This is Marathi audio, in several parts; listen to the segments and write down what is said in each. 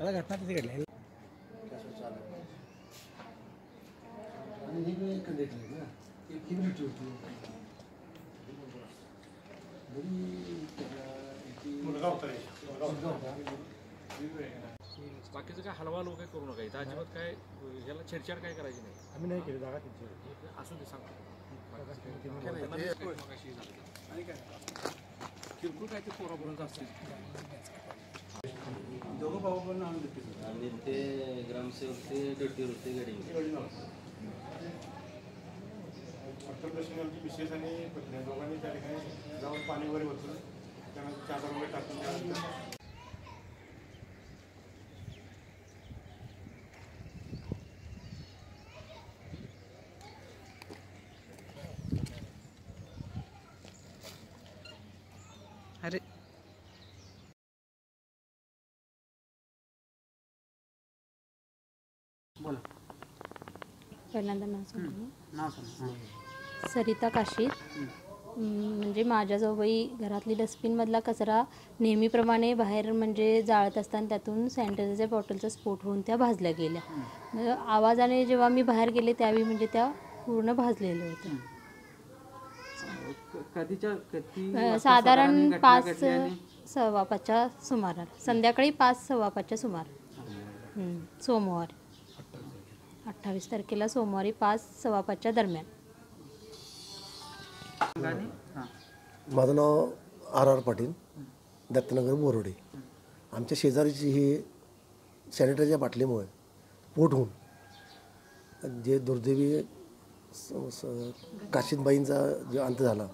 आता घटना तिथे होता. बाकीचं काय हलवा लोक करू नका. इथं अजिबात काय ह्याला छेडछाड काय करायची नाही. आम्ही नाही केली जागा त्यांची असू दे सांगतो. किरकोळ काय ते पोरापर्यंत असतील आणि ते ग्रामसेवक ते ड्युटीवर होते दशकाची मिसेस आणि पत्नी दोघांनी त्या ठिकाणी जाऊन पाणी वगैरे होतं चादर वगैरे टाकून अरे पहिल्यांदा नाव सांगू. नाव सांग. सरिता काशीद. अं, म्हणजे माझ्याजवळही घरातली डस्टबिनमधला कचरा नेहमीप्रमाणे बाहेर म्हणजे जाळत असताना त्यातून सॅनिटायझरच्या बॉटलचा स्फोट होऊन त्या भाजल्या गेल्या. म्हणजे आवाजाने जेव्हा मी बाहेर गेले त्यावेळी म्हणजे त्या पूर्ण भाजलेल्या होत्या. कधीच्या किती अं, वाजता साधारण घटना पाच घडली आणि? सव्वा पाचच्या सुमाराला. संध्याकाळी पाच सव्वा पाचच्या सुमार सोमवार. अठ्ठावीस तारखेला सोमवारी पाच सव्वा पाचच्या दरम्यान? हां. माझं नाव आर आर पाटील दत्तनगर बोरोडे आमच्या शेजारीची ही सॅनिटायझरच्या बाटलीमुळे पोट होऊन जे दुर्दैवी काशीदबाईंचा जो अंत झाला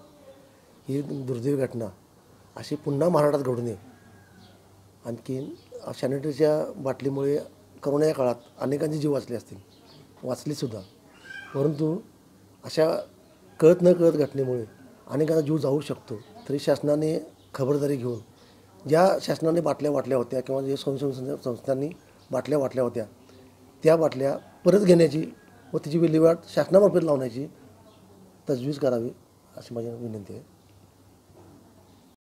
ही दुर्दैवी घटना अशी पुन्हा महाराष्ट्रात घडू नये आणखीन सॅनिटायझरच्या बाटलीमुळे करोनाच्या काळात अनेकांचे जीव वाचले असतील वाचलीसुद्धा परंतु अशा कळत न कळत घटनेमुळे अनेकांना जीव जाऊ शकतो. तरी शासनाने खबरदारी घेऊन ज्या शासनाने बाटल्या वाटल्या होत्या किंवा जे स्वयंसेवी संस्थांनी बाटल्या वाटल्या होत्या त्या बाटल्या परत घेण्याची व त्याची विल्हेवाट शासनामार्फत लावण्याची तजवीज करावी अशी माझी विनंती आहे.